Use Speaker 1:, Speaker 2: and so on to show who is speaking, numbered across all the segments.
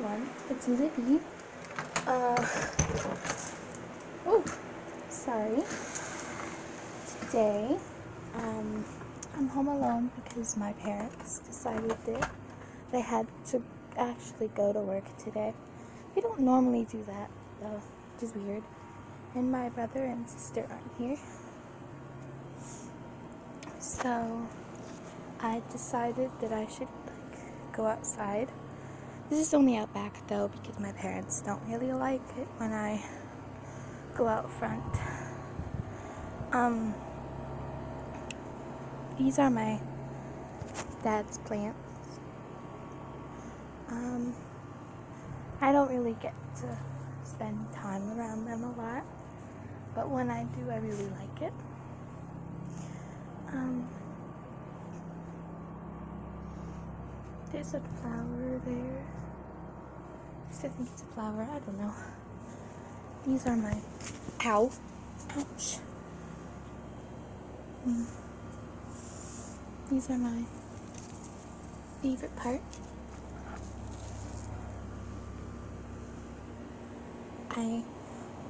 Speaker 1: everyone. It's Libby. Uh, oh, sorry. Today, um, I'm home alone because my parents decided that they had to actually go to work today. We don't normally do that, though, which is weird. And my brother and sister aren't here. So, I decided that I should like go outside this is only out back though because my parents don't really like it when I go out front. Um, these are my dad's plants. Um, I don't really get to spend time around them a lot, but when I do, I really like it. Um, there's a flower there. I still think it's a flower. I don't know. These are my. Ow. Ouch. Mm. These are my favorite part. I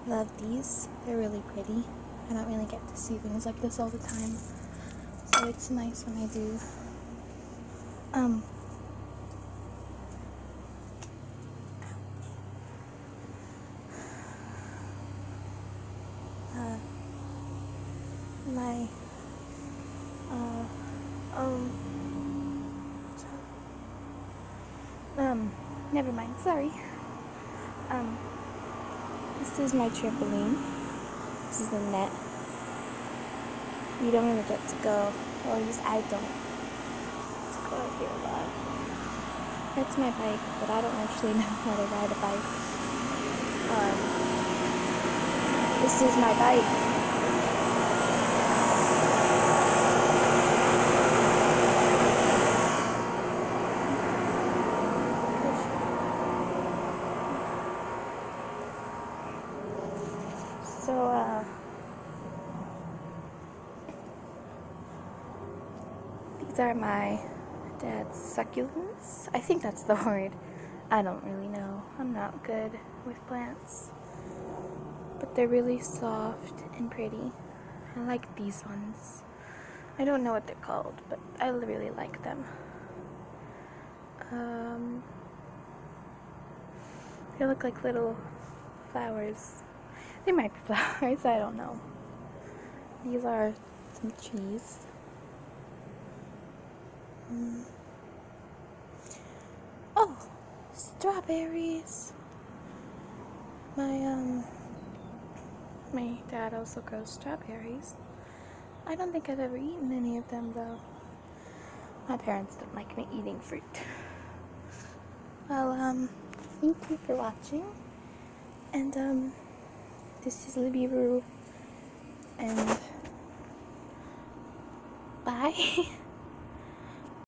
Speaker 1: love these. They're really pretty. I don't really get to see things like this all the time. So it's nice when I do. Um, my uh, um um never mind sorry. Um this is my trampoline. This is the net. You don't even get to go. Or at least I don't. Go here a lot. That's my bike but I don't actually know how to ride a bike. Um this is my bike So, uh, these are my dad's succulents. I think that's the word. I don't really know. I'm not good with plants. But they're really soft and pretty. I like these ones. I don't know what they're called, but I really like them. Um, they look like little flowers. They might be flowers, I don't know. These are some cheese. Mm. Oh, strawberries. My um my dad also grows strawberries. I don't think I've ever eaten any of them though. My parents don't like me eating fruit. Well, um, thank you for watching. And um this is Libby Rue. And bye.